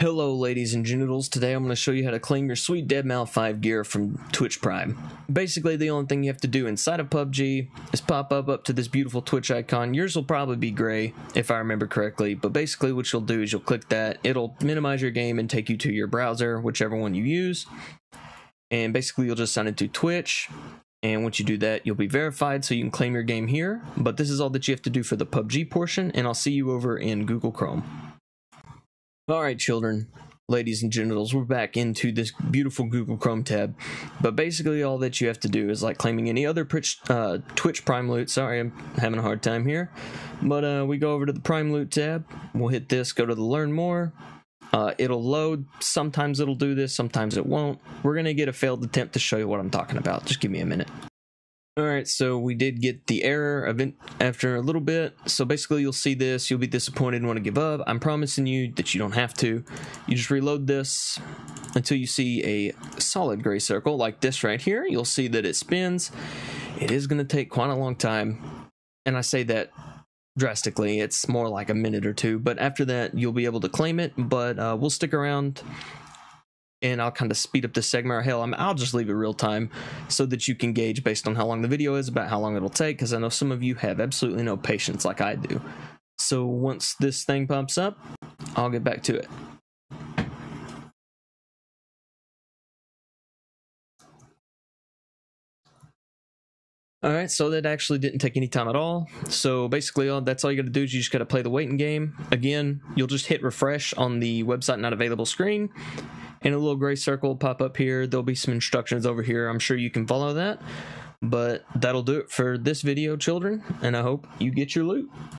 Hello ladies and genitals, today I'm going to show you how to claim your sweet Deadmau5 gear from Twitch Prime. Basically the only thing you have to do inside of PUBG is pop up up to this beautiful Twitch icon. Yours will probably be gray if I remember correctly, but basically what you'll do is you'll click that, it'll minimize your game and take you to your browser, whichever one you use. And basically you'll just sign into Twitch, and once you do that, you'll be verified so you can claim your game here. But this is all that you have to do for the PUBG portion, and I'll see you over in Google Chrome. All right, children, ladies and genitals, we're back into this beautiful Google Chrome tab. But basically, all that you have to do is like claiming any other uh, Twitch Prime loot. Sorry, I'm having a hard time here. But uh, we go over to the Prime loot tab. We'll hit this, go to the Learn More. Uh, it'll load. Sometimes it'll do this, sometimes it won't. We're going to get a failed attempt to show you what I'm talking about. Just give me a minute. Alright, so we did get the error event after a little bit. So basically you'll see this, you'll be disappointed and want to give up. I'm promising you that you don't have to. You just reload this until you see a solid gray circle like this right here. You'll see that it spins. It is going to take quite a long time. And I say that drastically. It's more like a minute or two. But after that, you'll be able to claim it. But uh, we'll stick around and I'll kind of speed up this segment or hell, i will just leave it real time so that you can gauge based on how long the video is about how long it'll take because I know some of you have absolutely no patience like I do. So once this thing pops up, I'll get back to it. Alright, so that actually didn't take any time at all. So basically, all, that's all you gotta do is you just gotta play the waiting game. Again, you'll just hit refresh on the website not available screen, and a little gray circle pop up here. There'll be some instructions over here. I'm sure you can follow that. But that'll do it for this video, children, and I hope you get your loot.